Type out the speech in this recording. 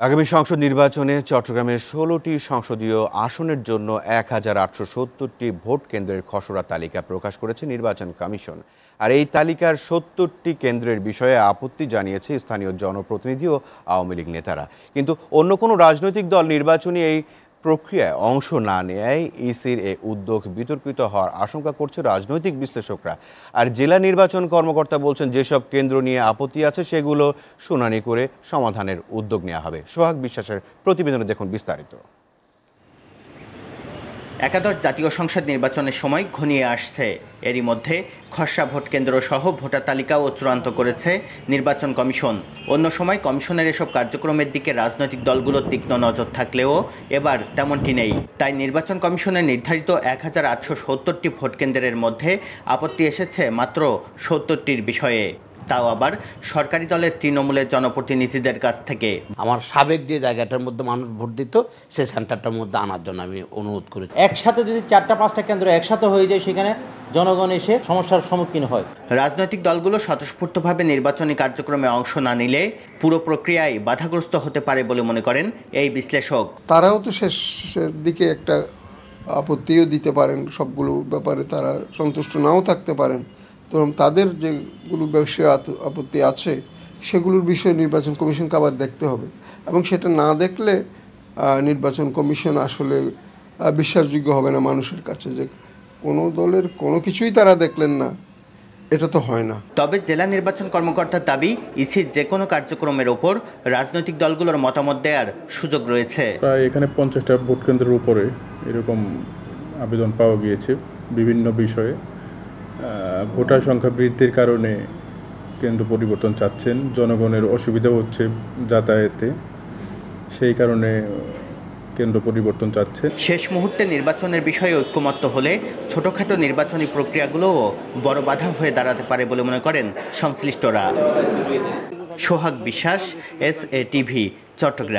আগামী সংসদ নির্বাচনে চট্টগ্রামের ষোলোটি সংসদীয় আসনের জন্য এক হাজার আটশো সত্তরটি ভোট কেন্দ্রের খসড়া তালিকা প্রকাশ করেছে নির্বাচন কমিশন। আর এই তালিকার সত্তরটি কেন্দ্রের বিষয়ে আপত্তি জানিয়েছে স্থানীয় জনপ্রতিনিধি ও আওয়ামী লীগ নেতারা। কিন্তু অন্য কোনো রাজনৈতিক দল নির্বাচনী এই প্রক্রিয়ায় অংশ না নেয় ইসির এই উদ্যোগ বিতর্কিত হওয়ার আশঙ্কা করছে রাজনৈতিক বিশ্লেষকরা। আর জেলা নির্বাচন কর্মকর্তা বলছেন, যেসব কেন্দ্র নিয়ে আপত্তি আছে সেগুলো শুনানি করে সমাধানের উদ্যোগ নেওয়া হবে। সোহাগ বিশ্বাসের প্রতিবেদনে দেখুন বিস্তারিত। একাদশ জাতীয় সংসদ নির্বাচনের সময় ঘনিয়ে আসছে। এরই মধ্যে খসড়া ভোট কেন্দ্র সহ ভোটার তালিকাও চূড়ান্ত করেছে নির্বাচন কমিশন। অন্য সময় কমিশনের এসব কার্যক্রমের দিকে রাজনৈতিক দলগুলোর তীক্ষ্ণ নজর থাকলেও এবার তেমনটি নেই। তাই নির্বাচন কমিশনের নির্ধারিত এক হাজার আটশো সত্তরটি ভোট কেন্দ্রের মধ্যে আপত্তি এসেছে মাত্র সত্তরটির বিষয়ে। তাও আবার সরকারি দলের তৃণমূলের জনপ্রতিনিধিদের কাছ থেকে। আমার সাবেক যে জায়গাটার মধ্যে মানুষ ভোট দিত সে সেন্টারটার মধ্যে আনার জন্য আমি অনুরোধ করি। একসাথে যদি চারটা পাঁচটা কেন্দ্র একসাথে হয়ে যায় সেখানে জনগণ এসে সমস্যার সম্মুখীন হয়। রাজনৈতিক দলগুলো স্বতঃস্ফূর্তভাবে নির্বাচনী কার্যক্রমে অংশ না নিলে পুরো প্রক্রিয়ায় বাধাগ্রস্ত হতে পারে বলে মনে করেন এই বিশ্লেষক। তারাও তো শেষের দিকে একটা আপত্তিও দিতে পারেন সবগুলো ব্যাপারে তারা সন্তুষ্ট নাও থাকতে পারেন। তো তাদের যেগুলো আত- আপত্তি আছে সেগুলোর বিষয়ে নির্বাচন কমিশনকে আবার দেখতে হবে। এবং সেটা না দেখলে নির্বাচন কমিশন আসলে বিশ্বাসযোগ্য হবে না মানুষের কাছে যে কোনো দলের কোনো কিছুই তারা দেখলেন না। এটা তো হয় না। তবে জেলা নির্বাচন কর্মকর্তার দাবি ইসির যে কোনো কার্যক্রমের ওপর রাজনৈতিক দলগুলোর মতামত দেওয়ার সুযোগ রয়েছে। প্রায় এখানে পঞ্চাশটা ভোট কেন্দ্রের উপরে এরকম আবেদন পাওয়া গিয়েছে বিভিন্ন বিষয়ে। ভোটার সংখ্যা বৃদ্ধির কারণে কেন্দ্র পরিবর্তন চাচ্ছেন। জনগণের অসুবিধা হচ্ছে যাতায়াতে। সেই কারণে কেন্দ্র পরিবর্তন চাচ্ছেন। শেষ মুহূর্তে নির্বাচনের বিষয়ে ঐক্যমত্য হলে ছোটখাটো নির্বাচনী প্রক্রিয়াগুলোও বড় বাধা হয়ে দাঁড়াতে পারে বলে মনে করেন সংশ্লিষ্টরা। সোহাগ বিশ্বাস, এস এ টিভি, চট্টগ্রাম।